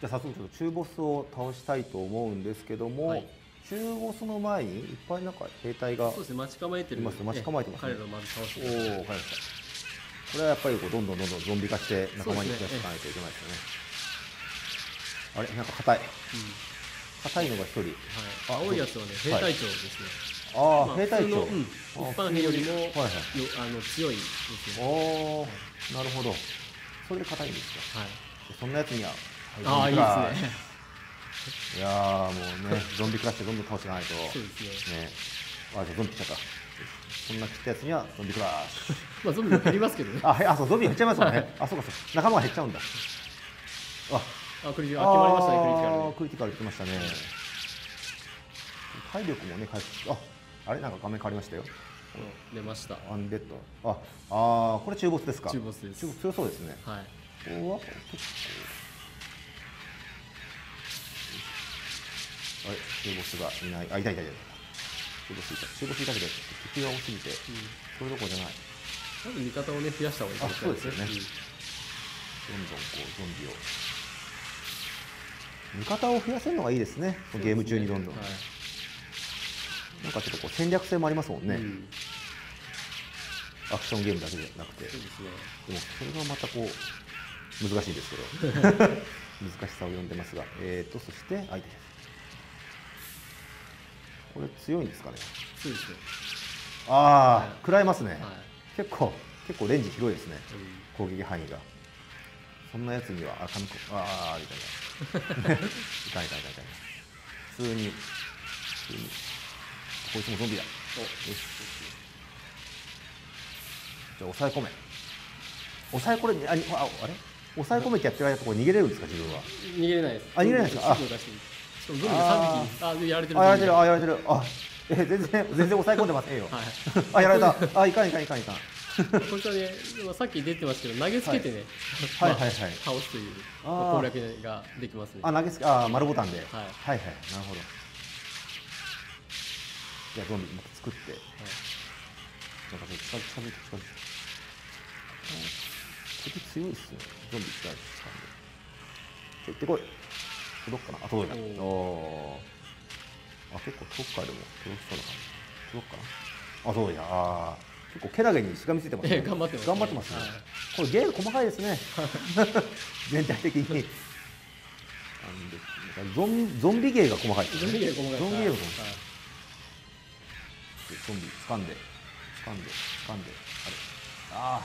じゃあ早速ちょっと中ボスを倒したいと思うんですけども、はい。中ボスの前にいっぱいなんか兵隊がそうですね待ち構えてるいます待ち構えてます。ね彼らをまず倒しおておわかりましたこれはやっぱりこうどんどんどんどんゾンビ化して仲間に増やしていかないといけないですよね。あれ？なんか硬い。硬いのが一人。はい、あ青いやつはね兵隊長ですね、ああ、まあ兵隊長、うん。あ一般兵よりもはいはい。よあの強いですねおおなるほど。それで硬いんですか？はい。そんなやつにはああい。いですね。いやーもうねゾンビクラッシュでどんどん倒していかないと。そうですね。ね。あじゃあゾンビ来ちゃった。そんな切ったやつにはゾンビクラッシュ。まあゾンビも減りますけどね。あへあそうゾンビ減っちゃいますもんね。あそうかそう仲間が減っちゃうんだ。あ。あクリティカル。あ決まりましたねクリティカルクリティカル来ましたね。体力もね回復。しああれ？なんか画面変わりましたよ。うん出ました。アンデッド。ああーこれ中ボスですか。中ボスです。強そうですね。はい。ここはあれ中ボスがいない。あいたいたいた中ボスいた。中ボスいたけど敵が多すぎてそれどころじゃない。まず味方をね増やした方がいいですね。あそうですよどんどんこうゾンビを。味方を増やせるのがいいですね。うんゲーム中にどんどん、はい。なんかちょっとこう戦略性もありますもんね、うん。アクションゲームだけじゃなくて。そうですね。でもそれがまたこう難しいですけど。難しさを呼んでますが。えーとそして相手これ強いんですかね？そうですね。ああ、はい食らいますね、はい。結構結構レンジ広いですね。うん攻撃範囲が。そんなやつにはあかんこああみたいな。いかんいかんいかんい。かん普通に普通に。こいつもゾンビだ。お。よし。じゃあ抑え込め。抑えこれあにああれ？抑え込めてやってる間これ逃げれるんですか自分は？逃げれないです。あ逃げれないですか？指示を出してしかもゾンビが3匹あでやられてるあやられてるあやられてる。あえ全然全然抑え込んでませんよ、はい。あやられた。あいかんいかんいかんいかん。こいつはね、まあさっき出てますけど、投げつけてね、はい。まあはいはい。はい倒すという攻略ができますね。あ投げつけあ丸ボタンで、はい。はいはい。なるほど。じゃあゾンビ作って。なんかちょっと近づいて近づいて敵強いっすよゾンビ近いですかんで。行ってこい届くかな？あ届いた。おあ結構遠くからでも届きそうな感じ。届くかな？あそうやあー。結構けなげにしがみついてますね。ええ頑張ってますね。頑張ってますね、はい。これゲーム細かいですね。全体的に。ゾンゾンビ芸が細かいですゾンビ芸が細かいゾンビ芸が細かいはいゾンビ掴んで掴んで掴んであれ。あ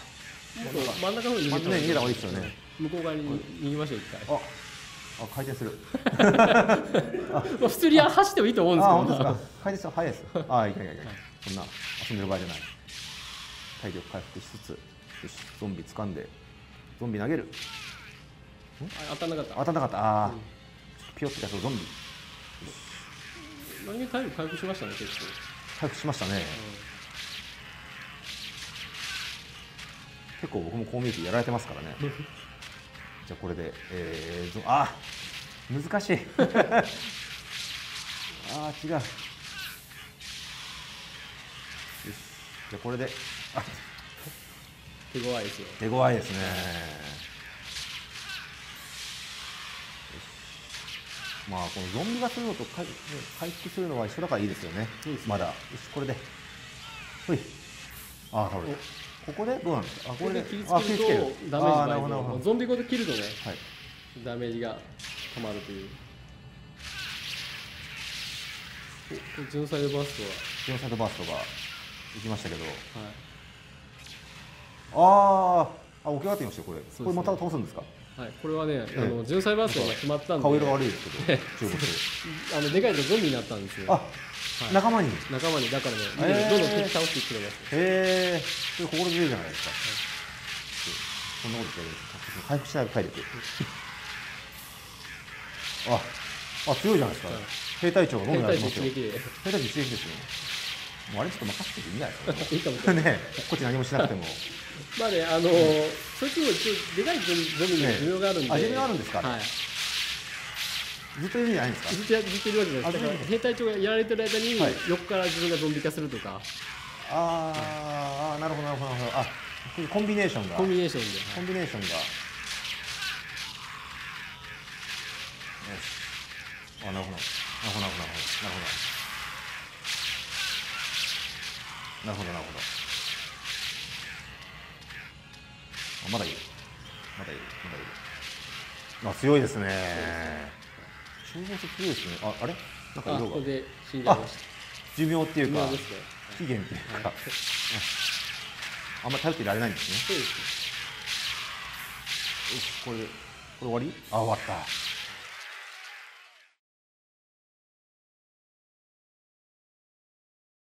もっと真ん中の方に逃げた方がいいですよね。向こう側に逃げましょう、一回。ーああ回転する。まあ普通に走ってもいいと思うんですけど、あ本当ですか。回転する早いです。あいかいかいかいそんな遊んでる場合じゃない。体力回復しつつよしゾンビ掴んでゾンビ投げる。あ当たんなかった。当たんなかった。ああ、うん。ピヨッとやつゾンビ。何気に体力回復しましたね、結構。回復しましたね、結構僕もこう見えてやられてますからね じゃあこれでえー、ゾあ難しい。あー違う。よし。じゃあこれで。あ手強いですよ。手強いですね。まあこのゾンビがするのと回,、復するのは一緒だからいいですよね。ね。まだ。よしこれで。ほい。ああ倒れたここで？どうなんですか？あこれで切りつあける。とダメあージ倍増。ゾンビごと切るとね、はい。ダメージがたまるという。おこれ純才バーストジオンサイドバーストが行きましたけど。は、はい。あーあ起き上がってみましたよこれ、すね。これまた倒すんですか？はい、これはね、えあの純才バーストが決まったんで、顔色が悪いですけど あのでかいとゾンビになったんですよ。あ、仲間に？へ仲間にだからね、えー。どんどん敵倒していってくれます。えそれ心強いじゃないですか、そんなこと言って回復しない体力ああ強いじゃないですか、はい。兵隊長がどんどんや変態りますよ。兵隊長一撃ですよ。もうあれちょっと任せてていいんじゃないですかいいかもしれない。ねこっち何もしなくても。まあね、あのそいつも一応でかいゾンビゾンビには寿命があるんで、ねあ寿命あるんですか。はい。ずっといるんじゃないんですか？ずっとやずっといるわけじゃない。です。だから兵隊長がやられてる間に、はい。横から自分がゾンビ化するとか、あーあーなるほどなるほどなるほど。あコンビネーションが。コンビネーションで、コンビネーションが。あなるほどなるほどなるほどなるほど。なるほどなるほど。あまだいる。まだいるまだいる。あ強いですね中ボス強いですね。ああれ？なんかあ色が。で死んじゃいました。寿命っていうか期限っていうか、はい。あんまり頼っていられないんですね。そうですよしこれでこれ終わり？あ終わった